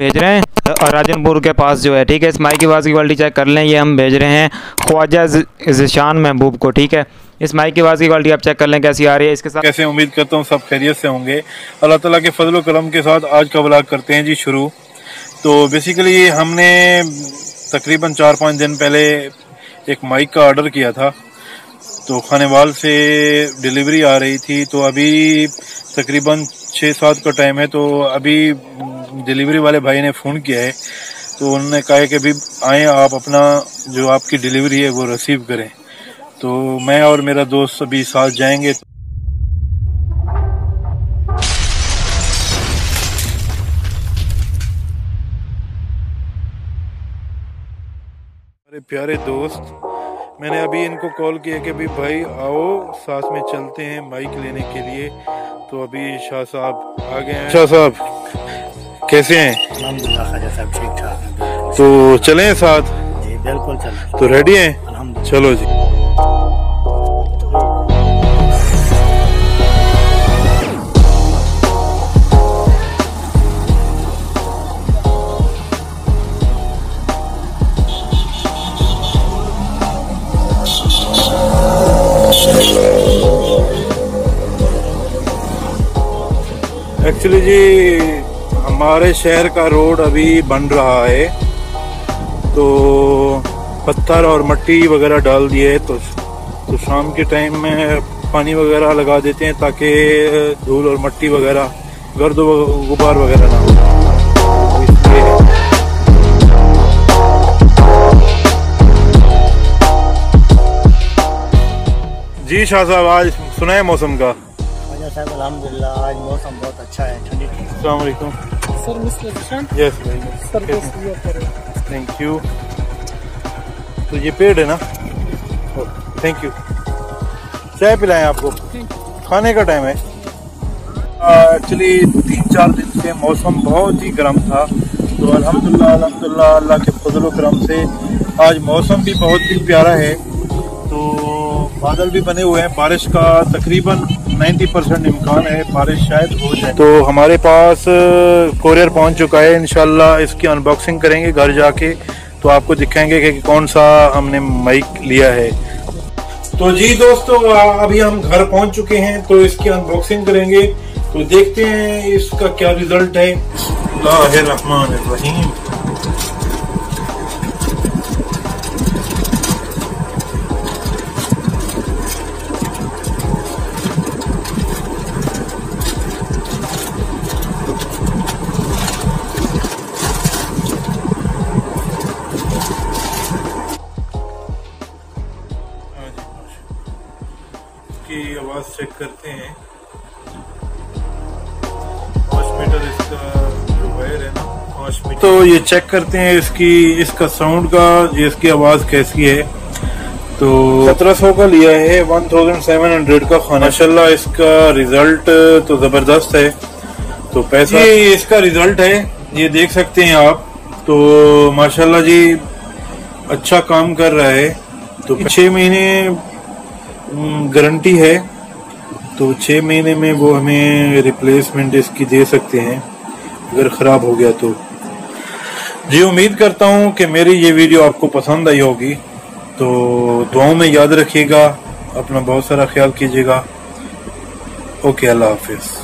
भेज रहे हैं। और राजनपुर के पास जो है, ठीक है इस माइक की आवाज़ की क्वालिटी चेक कर लें, ये हम भेज रहे हैं ख्वाजा जिशान महबूब को, ठीक है। इस माइक की आवाज़ की क्वालिटी आप चेक कर लें, कैसी आ रही है, इसके साथ कैसे, उम्मीद करता हूँ सब खैरियत से होंगे। अल्लाह ताला के फजल करम के साथ आज का ब्लॉग करते हैं जी शुरू। तो बेसिकली हमने तकरीबन चार पाँच दिन पहले एक माइक का ऑर्डर किया था। तो खानेवाल से डिलीवरी आ रही थी तो अभी तकरीबन छः सात का टाइम है तो अभी डिलीवरी वाले भाई ने फ़ोन किया है तो उन्होंने कहा है कि अभी आए, आप अपना जो आपकी डिलीवरी है, वो रिसीव करें। तो मैं और मेरा दोस्त अभी साथ जाएँगे। मेरे प्यारे दोस्त, मैंने अभी इनको कॉल किया कि अभी भाई आओ, साथ में चलते हैं बाइक लेने के लिए। तो अभी शाह साहब आ गए हैं। शाह साहब कैसे हैं? सब ठीक ठाक। तो चलें साथ? बिल्कुल चल। तो रेडी हैं? चलो जी। एक्चुअली जी हमारे शहर का रोड अभी बन रहा है तो पत्थर और मट्टी वगैरह डाल दिए है तो तो शाम के टाइम में पानी वगैरह लगा देते हैं ताकि धूल और मट्टी वगैरह, गर्द गुबार वगैरह ना हो जी शाह साहब, आज सुनाए मौसम का? साहब अल्हम्दुलिल्लाह आज मौसम बहुत अच्छा है ठंडी sir mister yes sir thank you तो ये पेड़ है ना? थैंक यू चाय पिलाएँ आपको। खाने का टाइम है। एक्चुअली तीन चार दिन से मौसम बहुत ही गर्म था। तो अल्हम्दुलिल्लाह अल्हम्दुलिल्लाह अल्लाह के फजल करम से आज मौसम भी बहुत ही प्यारा है। तो बादल भी बने हुए हैं। बारिश का तकरीबन 90 परसेंट इम्कान है, बारिश शायद हो जाए। तो हमारे पास कोरियर पहुँच चुका है इनशाला इसकी अनबॉक्सिंग करेंगे घर जाके। तो आपको दिखाएँगे कि कौन सा हमने माइक लिया है। तो जी दोस्तों अभी हम घर पहुँच चुके हैं तो इसकी अनबॉक्सिंग करेंगे। तो देखते हैं इसका क्या रिज़ल्ट है। रहीम की आवाज़ चेक करते हैं। मीटर इसका जो वायर है ना मीटर तो ये चेक करते हैं इसकी इसका साउंड का ये इसकी आवाज़ कैसी है। तो सत्रह सौ का लिया है वन थाउज़ेंड सेवन हंड्रेड का खाना। माशाल्लाह इसका रिज़ल्ट तो ज़बरदस्त है। तो पैसा ये इसका रिज़ल्ट है ये देख सकते हैं आप। तो माशाल्लाह जी अच्छा काम कर रहा है। तो छह महीने गारंटी है। तो छः महीने में वो हमें रिप्लेसमेंट इसकी दे सकते हैं। अगर ख़राब हो गया तो। जी, उम्मीद करता हूँ कि मेरी ये वीडियो आपको पसंद आई होगी। तो दुआओं में याद रखिएगा। अपना बहुत सारा ख्याल कीजिएगा। ओके, अल्लाह हाफिज़।